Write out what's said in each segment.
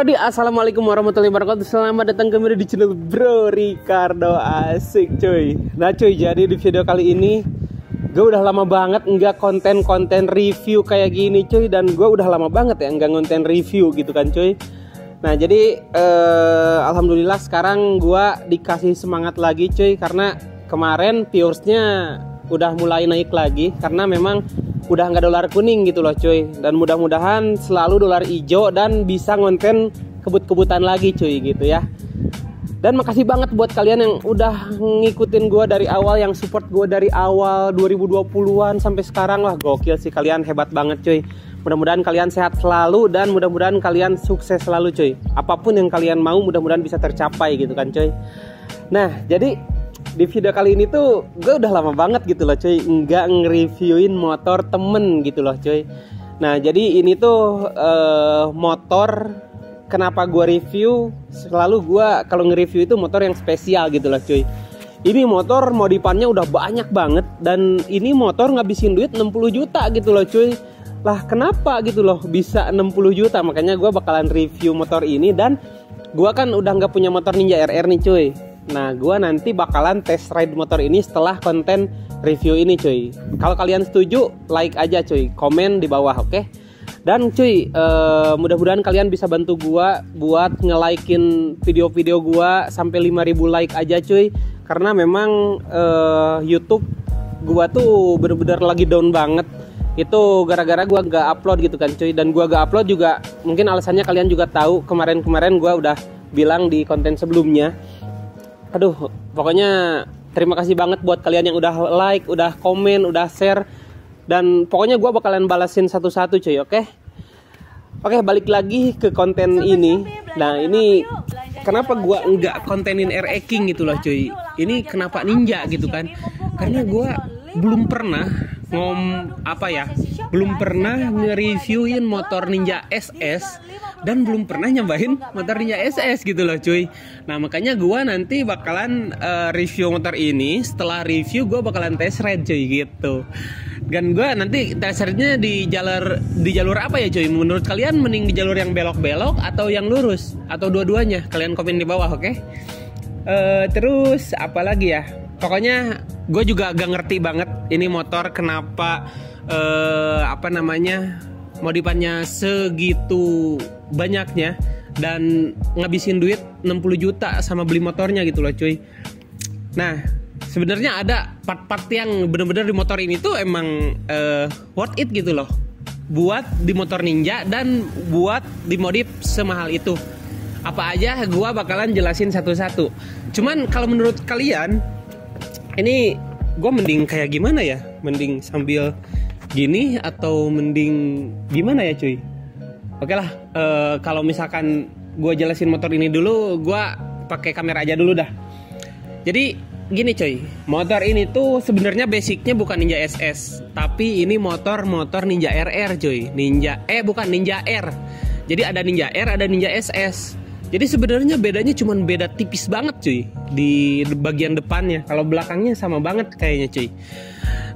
Brody, Assalamualaikum warahmatullahi wabarakatuh. Selamat datang kembali di channel Bro Ricardo. Asik cuy. Nah cuy, jadi di video kali ini Gue udah lama banget nggak konten-konten review kayak gini cuy. Dan gue udah lama banget ya nggak konten review gitu kan cuy. Nah jadi eh, Alhamdulillah sekarang gue dikasih semangat lagi cuy. Karena kemarin viewersnya udah mulai naik lagi. Karena memang udah nggak dolar kuning gitu loh cuy. Dan mudah-mudahan selalu dolar hijau dan bisa ngonten kebut-kebutan lagi cuy gitu ya. Dan makasih banget buat kalian yang udah ngikutin gue dari awal yang support gue dari awal 2020-an sampai sekarang. Lah gokil sih kalian hebat banget cuy. Mudah-mudahan kalian sehat selalu dan mudah-mudahan kalian sukses selalu cuy. Apa pun yang kalian mau mudah-mudahan bisa tercapai gitu kan cuy. Nah jadi di video kali ini tuh gue udah lama banget gitu loh cuy. Nggak nge-reviewin motor temen gitu loh cuy. Nah jadi ini tuh uh, motor kenapa gue review? Selalu gue kalau nge-review itu motor yang spesial gitu loh cuy. Ini motor modifannya udah banyak banget dan ini motor ngabisin duit 60 juta gitu loh cuy. Lah kenapa gitu loh bisa 60 juta? Makanya gue bakalan review motor ini dan gue kan udah nggak punya motor Ninja RR nih cuy Nah, gue nanti bakalan test ride motor ini setelah konten review ini, cuy. Kalau kalian setuju, like aja, cuy. Komen di bawah, oke? Okay? Dan cuy, uh, mudah-mudahan kalian bisa bantu gue buat nge-likein video-video gue sampai 5000 like aja, cuy. Karena memang uh, YouTube gue tuh bener-bener lagi down banget. Itu gara-gara gue gak upload gitu kan, cuy. Dan gue gak upload juga, mungkin alasannya kalian juga tahu. Kemarin-kemarin gue udah bilang di konten sebelumnya aduh pokoknya terima kasih banget buat kalian yang udah like udah komen udah share. Dan pokoknya gue bakalan balasin satu-satu cuy oke? Okay? oke okay, balik lagi ke konten ini. nah ini kenapa gue nggak kontenin RE King gitu loh cuy? Ini kenapa ninja gitu kan? karena gue belum pernah ngom apa ya? belum pernah nge-reviewin motor Ninja SS dan belum pernah nyobain motor Ninja SS gitu loh cuy. Nah makanya gue nanti bakalan uh, review motor ini. Setelah review gue bakalan test ride cuy gitu. Dan gue nanti test ride-nya di jalur di jalur apa ya cuy? Menurut kalian mending di jalur yang belok-belok atau yang lurus? Atau dua-duanya? Kalian komen di bawah oke? Okay? uh, terus apa lagi ya? Pokoknya gue juga gak ngerti banget ini motor kenapa uh, apa namanya modifannya segitu banyaknya dan ngabisin duit 60 juta sama beli motornya gitu loh cuy. Nah sebenarnya ada part-part yang bener-bener di motor ini tuh emang uh, worth it gitu loh. Buat di motor ninja dan buat dimodif semahal itu. Apa aja gua bakalan jelasin satu-satu. Cuman kalau menurut kalian ini gue mending kayak gimana ya? Mending sambil gini atau mending gimana ya cuy oke lah uh, kalau misalkan gue jelasin motor ini dulu gue pakai kamera aja dulu dah. Jadi gini cuy motor ini tuh sebenarnya basicnya bukan Ninja SS tapi ini motor motor Ninja RR cuy Ninja eh bukan Ninja R. Jadi ada Ninja R ada Ninja SS jadi sebenarnya bedanya cuma beda tipis banget cuy di bagian depannya. Kalau belakangnya sama banget kayaknya cuy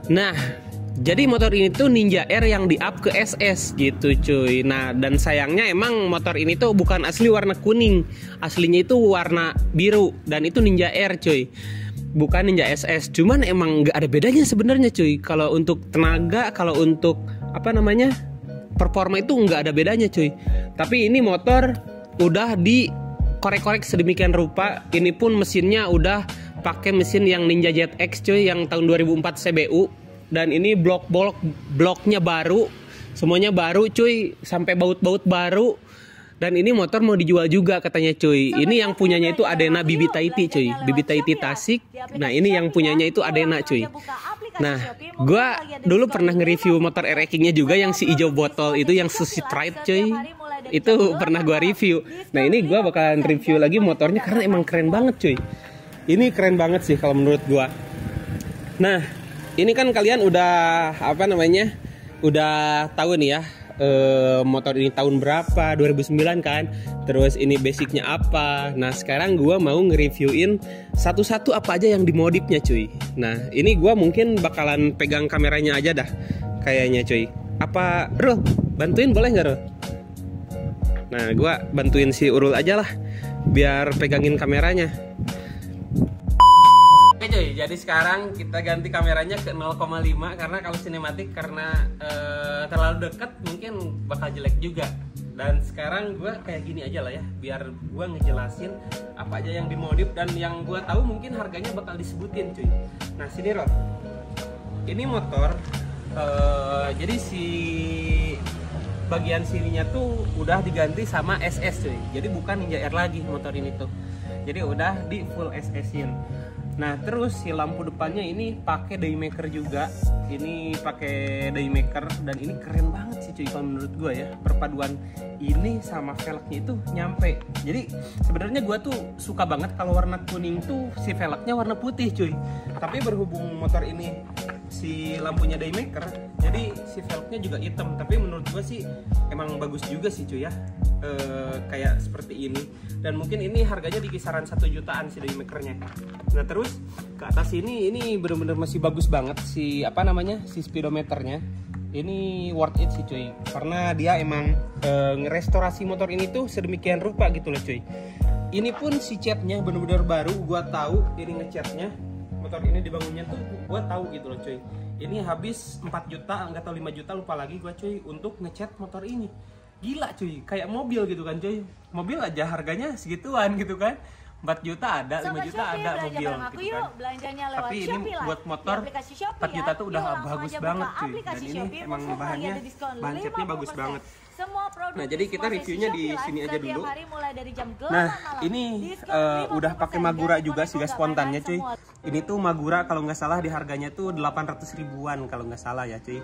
nah jadi motor ini tuh Ninja R yang di up ke SS gitu cuy. Nah dan sayangnya emang motor ini tuh bukan asli warna kuning. Aslinya itu warna biru Dan itu Ninja R cuy. Bukan Ninja SS Cuman emang gak ada bedanya sebenarnya cuy. Kalau untuk tenaga Kalau untuk apa namanya Performa itu nggak ada bedanya cuy. Tapi ini motor udah di korek-korek sedemikian rupa. Ini pun mesinnya udah pakai mesin yang Ninja Jet X cuy Yang tahun 2004 CBU dan ini blok-blok bloknya baru. Semuanya baru cuy. Sampai baut-baut baru. Dan ini motor mau dijual juga katanya cuy. Ini yang punyanya itu Adena Bibi Taiti cuy. Bibi Taiti Tasik. Nah ini yang punyanya itu Adena cuy. Nah gue dulu pernah nge-review motor r nya juga yang si hijau botol itu yang susi tride cuy. Itu pernah gue review. Nah ini gue bakalan review lagi motornya karena emang keren banget cuy. Ini keren banget sih kalau menurut gue nah ini kan kalian udah apa namanya udah tahu nih ya e, motor ini tahun berapa? 2009 kan? Terus ini basicnya apa? Nah sekarang gue mau nge-reviewin satu-satu apa aja yang dimodifnya cuy. Nah ini gue mungkin bakalan pegang kameranya aja dah kayaknya cuy. Apa bro bantuin boleh nggak bro Nah, gua bantuin si Urul aja lah biar pegangin kameranya. Jadi sekarang kita ganti kameranya ke 0,5 karena kalau sinematik karena eh, terlalu dekat mungkin bakal jelek juga. Dan sekarang gua kayak gini aja lah ya, biar gua ngejelasin apa aja yang dimodif dan yang gua tahu mungkin harganya bakal disebutin cuy. Nah sini Rod, ini motor eh, jadi si bagian sininya tuh udah diganti sama SS cuy jadi bukan Ninja R lagi motor ini tuh jadi udah di full SS-in nah terus si lampu depannya ini pakai daymaker juga. Ini pakai daymaker dan ini keren banget sih cuy kalau menurut gue ya. Perpaduan ini sama velgnya itu nyampe. Jadi sebenarnya gue tuh suka banget kalau warna kuning tuh si velgnya warna putih cuy. Tapi berhubung motor ini si lampunya daymaker jadi si velgnya juga hitam. Tapi menurut gue sih emang bagus juga sih cuy ya. E, kayak seperti ini. Dan mungkin ini harganya di kisaran satu jutaan si daymakernya. Nah terus ke atas ini ini bener-bener masih bagus banget si apa namanya si speedometernya. Ini worth it sih cuy karena dia emang e, ngerestorasi motor ini tuh sedemikian rupa gitu loh cuy. Ini pun si catnya bener-bener baru gua tahu ini ngecatnya motor ini dibangunnya tuh gue tahu gitu loh cuy. Ini habis 4 juta nggak tahu 5 juta lupa lagi gue cuy untuk ngecat motor ini. Gila cuy. Kayak mobil gitu kan cuy. Mobil aja harganya segituan gitu kan 4 juta ada, Sobat 5 juta Shopee, ada belanja mobil aku gitu yuk, kan. belanjanya lewat Tapi ini Shopee lah. buat Di motor aplikasi Shopee 4 juta ya. tuh udah Yuk, bagus banget cuy. Dan ini Shopee, emang mumpung lagi bahannya bahan catnya bagus 50%. banget. Semua produk Nah, jadi di kita reviewnya di sini aja dulu. hari mulai dari jam 8 Nah, malam. ini eh, udah 50% pakai Magura juga si gas nggak spontannya cuy. semua. Ini tuh Magura kalau nggak salah di harganya tuh 800 ribuan kalau nggak salah ya cuy.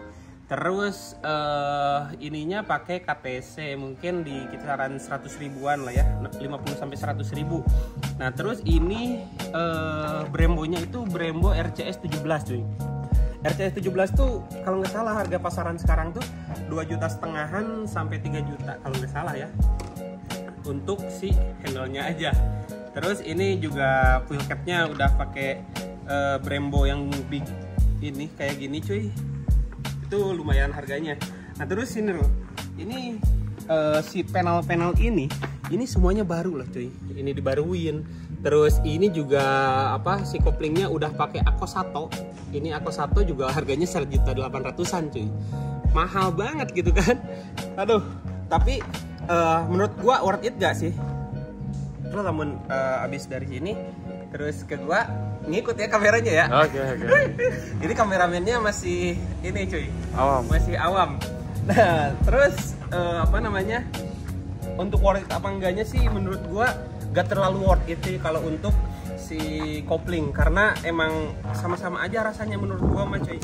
Terus eh ininya pakai KTC mungkin di kisaran 100 ribuan lah ya, 50 sampai 100 ribu. Nah, terus ini eh Brembo-nya itu Brembo RCS 17 cuy. RCS 17 tuh kalau nggak salah harga pasaran sekarang tuh 2 juta setengahan sampai 3 juta kalau nggak salah ya untuk si handle-nya aja. Terus ini juga wheel cap-nya udah pakai eh, Brembo yang big ini kayak gini cuy. Itu lumayan harganya. Nah, terus ini loh. Ini eh, si panel-panel ini ini semuanya baru lah cuy. Ini dibaruin. Terus ini juga apa si koplingnya udah pakai Akosato. Ini Akosato juga harganya 1 juta 800-an cuy. Mahal banget gitu kan. Aduh, tapi eh, menurut gua worth it gak sih? Terus namun eh, abis dari sini terus ke gua ngikut ya kameranya ya. Oke oke. Ini kameramennya masih ini cuy, Awam. masih awam. Nah, terus eh, apa namanya? Untuk worth it apa enggaknya sih menurut gua gak terlalu worth it sih kalau untuk si kopling karena emang sama-sama aja rasanya menurut gua mah cuy.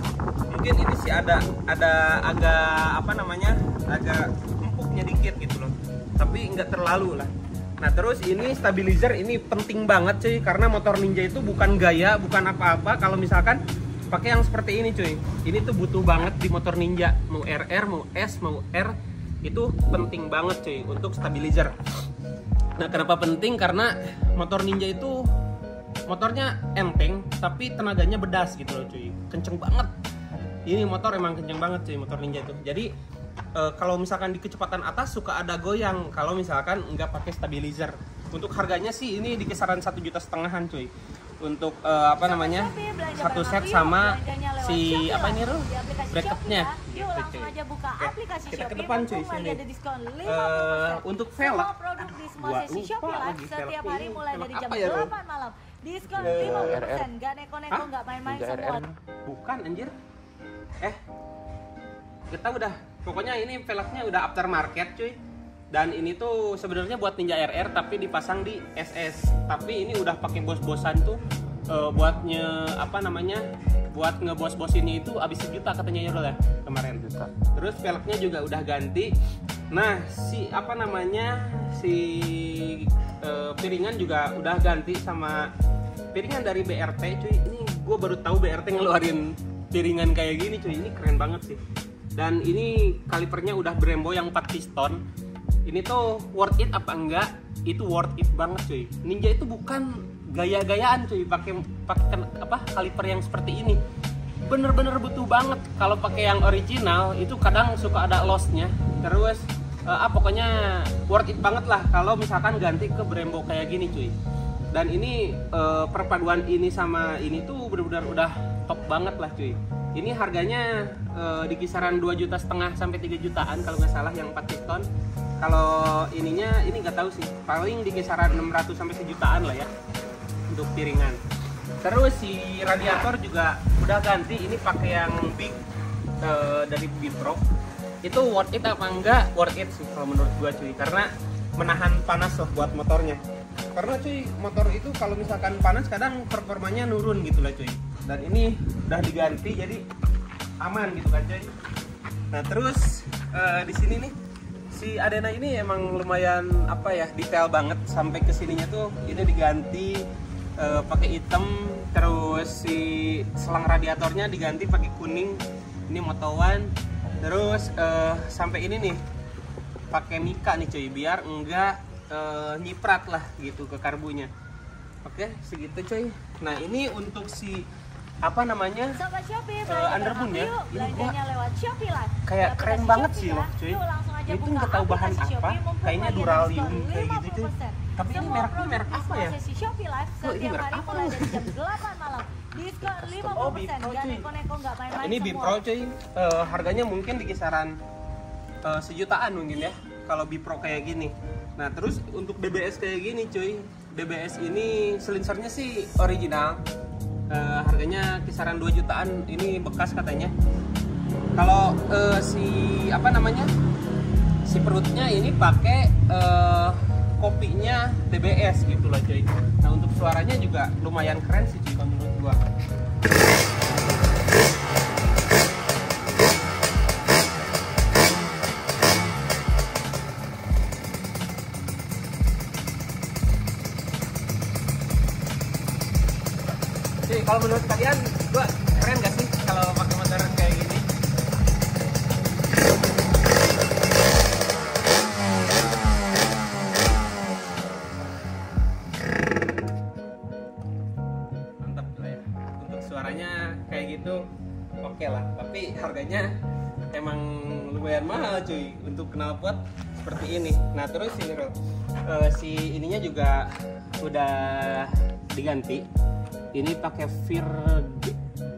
Mungkin ini sih ada ada agak apa namanya? agak empuknya dikit gitu loh. Tapi nggak terlalu lah. Nah terus ini stabilizer ini penting banget cuy karena motor Ninja itu bukan gaya bukan apa-apa. Kalau misalkan pakai yang seperti ini cuy. Ini tuh butuh banget di motor Ninja. Mau RR mau S mau R itu penting banget cuy untuk stabilizer. Nah kenapa penting? Karena motor Ninja itu motornya enteng tapi tenaganya bedas gitu loh cuy. Kenceng banget. Ini motor emang kenceng banget cuy motor Ninja itu. Jadi eh, kalau misalkan di kecepatan atas suka ada goyang kalau misalkan nggak pakai stabilizer untuk harganya sih ini di kisaran satu juta setengahan cuy untuk eh, apa namanya belanja satu set sama si Shopee apa lah. ini Rul? Aplikasi bracketnya ya. Yuk Gitu, langsung aja buka Oke, aplikasi kita ke Shopee, depan cuy sini ada diskon 50%. Eh, untuk velg. Produk di semua sesi Shopee Live setiap hari mulai dari jam apa ya, Rul? 8 malam. Diskon Eh, 50%, gak neko-neko, gak main-main semua. Bukan anjir eh kita udah pokoknya ini velgnya udah aftermarket cuy. Dan ini tuh sebenarnya buat Ninja RR tapi dipasang di SS tapi ini udah pakai bos-bosan tuh eh, buatnya apa namanya buat ngebos-bosinnya itu abis sejuta katanya ya ya kemarin. Juta. terus velgnya juga udah ganti. Nah si apa namanya si eh, piringan juga udah ganti sama piringan dari BRT cuy. Ini gue baru tahu BRT ngeluarin piringan kayak gini cuy. Ini keren banget sih dan ini kalipernya udah Brembo yang 4 piston. Ini tuh worth it apa enggak? Itu worth it banget cuy. Ninja itu bukan gaya-gayaan cuy. Pakai pakai apa kaliper yang seperti ini. Bener-bener butuh banget. Kalau pakai yang original itu kadang suka ada lossnya. Terus Eh, ah pokoknya worth it banget lah kalau misalkan ganti ke Brembo kayak gini cuy. Dan ini eh, perpaduan ini sama ini tuh benar-benar udah top banget lah cuy ini harganya eh, di kisaran 2 juta setengah sampai 3 jutaan kalau nggak salah yang 4 piston kalau ininya ini nggak tahu sih. Paling di kisaran 600 sampai sejutaan lah ya untuk piringan. Terus si radiator juga udah ganti. Ini pakai yang big eh, dari Bipro itu worth it apa enggak worth it sih kalau menurut gua cuy. Karena menahan panas loh buat motornya. Karena cuy motor itu kalau misalkan panas kadang performanya nurun gitu lah cuy. Dan ini udah diganti jadi aman gitu kan cuy nah terus eh, di sini nih si Adena ini emang lumayan apa ya detail banget. Sampai ke sininya tuh ini diganti eh, pakai hitam terus si selang radiatornya diganti pakai kuning. Ini motowan. Terus eh, sampai ini nih pakai mika nih cuy biar enggak eh, nyiprat lah gitu ke karbunya. Oke segitu cuy nah ini untuk si apa namanya Sobat Shopee, Underboon barang ya? yuk. Ini Belanjanya lewat Shopee Live. kayak Di keren aplikasi banget Shopee sih loh cuy Yuk, itu nggak tahu bahan aplikasi apa kayaknya duralium kayak gitu 50%. tapi ini mereknya merek apa ya Shopee Live Oh, ini setiap merek hari apa mulai dari jam 8 malam. Diskon 50%. Oh, Bipro, cuy. neko-neko, main-main ini semua. Bipro cuy Eh, harganya mungkin di kisaran eh, sejutaan mungkin ya kalau Bipro kayak gini nah terus untuk DBS kayak gini cuy DBS ini selinsernya sih original Eh, harganya kisaran 2 jutaan ini bekas katanya. Kalau eh, si apa namanya si perutnya ini pakai eh, kopinya DBS gitu loh cuy nah untuk suaranya juga lumayan keren sih cuy menurut gua kalau menurut kalian gua keren gak sih kalau pakai motor kayak gini? Mantap lah ya. Untuk suaranya kayak gitu oke lah. Tapi harganya emang lumayan mahal cuy untuk knalpot seperti ini. Nah terus ini Rol, eh, si ininya juga udah diganti ini pakai Vir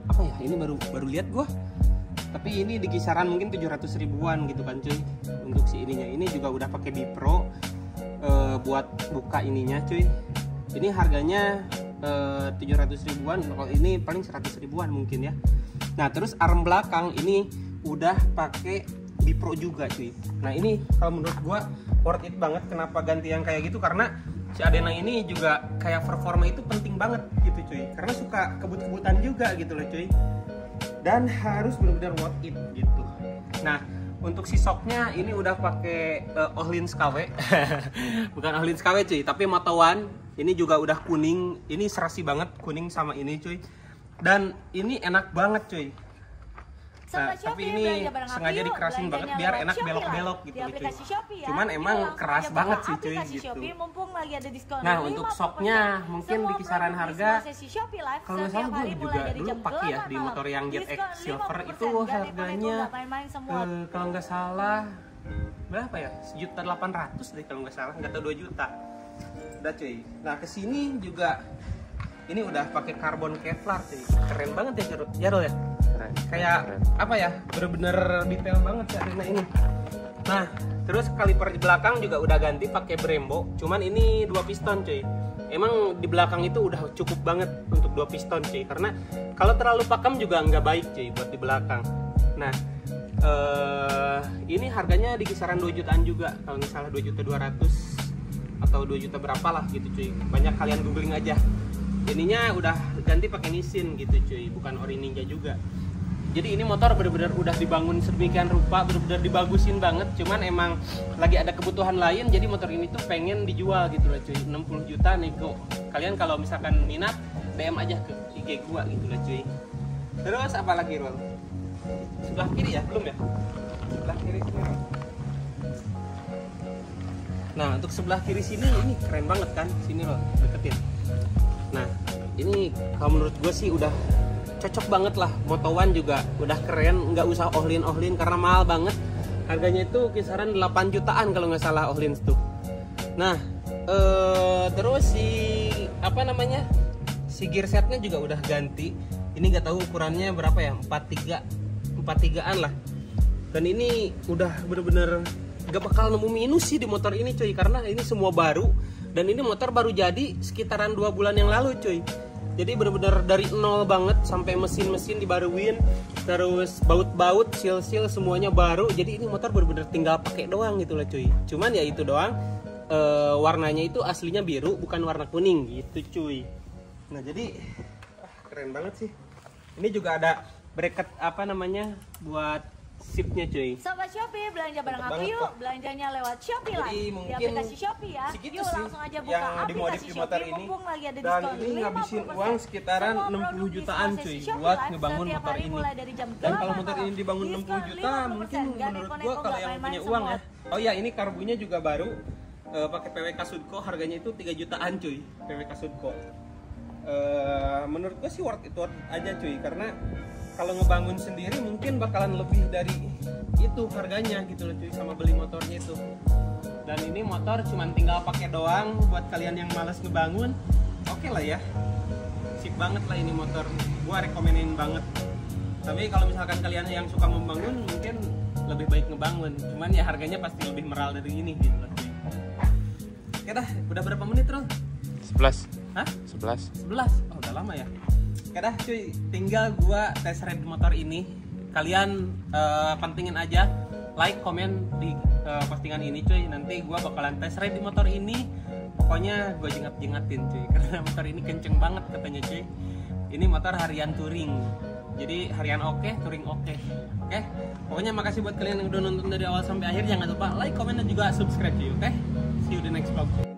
apa ya? Ini baru baru lihat gua. Tapi ini di kisaran mungkin 700 ribuan gitu kan cuy untuk si ininya. Ini juga udah pakai Bipro eh, buat buka ininya cuy. Ini harganya eh, 700 ribuan. Kalau ini paling 100 ribuan mungkin ya. Nah terus arm belakang ini udah pakai Bipro juga cuy. Nah ini kalau menurut gua worth it banget kenapa ganti yang kayak gitu? Karena si Adena ini juga kayak performa itu penting banget gitu cuy. Karena suka kebut-kebutan juga gitu loh cuy. Dan harus benar-benar worth it gitu. Nah untuk si soknya ini udah pakai uh, Ohlins KW bukan Ohlins KW cuy tapi Motowan ini juga udah kuning. Ini serasi banget kuning sama ini cuy. Dan ini enak banget cuy Nah, Sobat tapi Shopee, ini sengaja yuk. dikerasin banget biar enak belok-belok gitu Di cuy. Shopee ya. Cuman emang langsung keras banget sih, cuy, gitu. Shopee, mumpung lagi ada diskon Nah, untuk 50%. soknya mungkin di kisaran harga, kalau nggak salah gue juga dulu pakai ya 8 di motor yang Jet X Silver 50%. itu harganya eh, kalau nggak salah berapa ya sejuta delapan ratus deh kalau nggak salah nggak tahu dua juta udah cuy nah ke sini juga ini udah pakai karbon kevlar cuy keren banget ya Jarul ya Keren. kayak Keren. apa ya bener-bener detail banget sih arena ini nah terus kaliper di belakang juga udah ganti pakai Brembo cuman ini dua piston cuy emang di belakang itu udah cukup banget untuk dua piston cuy karena kalau terlalu pakem juga nggak baik cuy buat di belakang nah eh ini harganya di kisaran 2 jutaan juga kalau salah 2 juta 200 atau 2 juta berapa lah gitu cuy banyak kalian googling aja ininya udah ganti pakai Nissin gitu cuy. Bukan Ori Ninja juga. Jadi ini motor bener-bener udah dibangun sedemikian rupa bener-bener dibagusin banget. Cuman emang lagi ada kebutuhan lain jadi motor ini tuh pengen dijual gitu loh cuy. 60 juta nego kalian kalau misalkan minat DM aja ke IG gua gitu loh cuy. Terus apa lagi sebelah kiri ya? Belum ya? Sebelah kiri sini nah untuk sebelah kiri sini ini keren banget kan? Sini loh deketin nah ini kalau menurut gue sih udah cocok banget lah. Moto One juga udah keren nggak usah ohlin ohlin karena mahal banget. Harganya itu kisaran 8 jutaan kalau nggak salah Ohlins tuh nah eh, terus si apa namanya si gear setnya juga udah ganti. Ini nggak tahu ukurannya berapa ya 43 43an lah. Dan ini udah bener-bener gak bakal nemu minus sih di motor ini cuy. Karena ini semua baru dan ini motor baru jadi sekitaran dua bulan yang lalu cuy. Jadi bener-bener dari nol banget sampai mesin-mesin dibaruin terus baut-baut seal-seal semuanya baru. Jadi ini motor bener-bener tinggal pakai doang gitu lah cuy. Cuman ya itu doang eh, warnanya itu aslinya biru bukan warna kuning gitu cuy. Nah jadi ah, keren banget sih. Ini juga ada bracket apa namanya buat sipnya cuy Sobat Shopee, belanja bareng Mantap aku banget, yuk. Belanjanya lewat Shopee Jadi Live. Di mungkin aplikasi Shopee ya. Yuk sih langsung aja buka yang aplikasi dimodif di Shopee. ini. Mumpung lagi ada Dan diskon ini ngabisin 50%. uang sekitaran Semua 60 produk jutaan, cuy, buat ngebangun motor ini. mulai dari jam Dan kalau 8 motor ini dibangun 60 Diskon juta, 50%. mungkin Gak menurut gua kalau yang punya uang ya. Oh ya, ini karbunya juga baru. Eh, pakai PWK Sudco harganya itu 3 jutaan cuy, PWK Sudco. Eh, menurut gue sih worth it worth aja cuy karena kalau ngebangun sendiri mungkin bakalan lebih dari itu harganya gitu loh cuy sama beli motornya itu. Dan ini motor cuman tinggal pakai doang buat kalian yang males ngebangun. Oke lah ya. Sip banget lah ini motor. Gua rekomenin banget. Tapi kalau misalkan kalian yang suka membangun mungkin lebih baik ngebangun. Cuman ya harganya pasti lebih meral dari ini gitu loh oke dah udah berapa menit Rol? 11 Hah? 11 11 oh udah lama ya dah cuy. Tinggal gua tes ride motor ini. Kalian eh, pentingin aja. Like komen di eh, postingan ini cuy. Nanti gua bakalan tes ride di motor ini. Pokoknya gue jengat jengatin cuy. Karena motor ini kenceng banget katanya cuy. Ini motor harian touring. Jadi harian oke touring oke. Oke? Pokoknya makasih buat kalian yang udah nonton dari awal sampai akhir. Jangan lupa like komen dan juga subscribe cuy. Oke? See you di next vlog